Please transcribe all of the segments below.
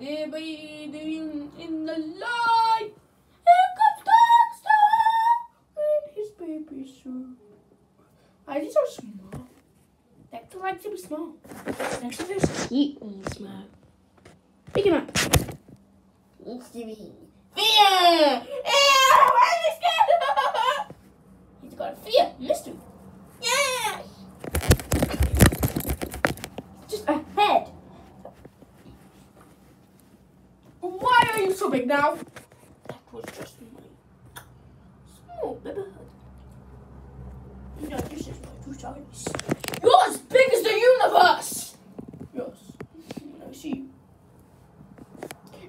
Navigating in the light. Here comes Dexter with his baby suit. Why is so small? Dexter likes to be small. Dexter is cute and small. Pick him up. It's doing. Fear! So big now? That was just my small baby. No, this is my two sides. You're as big as the universe! Yes. I see you.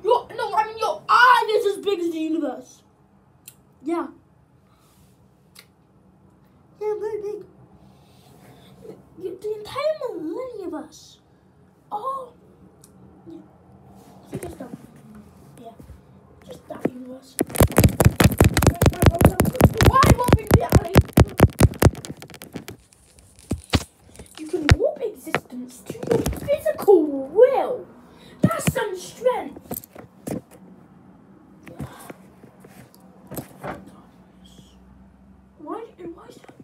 Your, no, I mean your eye is as big as the universe. Yeah. Yeah, very big. You- The entire millennium of us. Oh. Yeah. I think. resistance to your physical will. That's some strength. Why, why is that?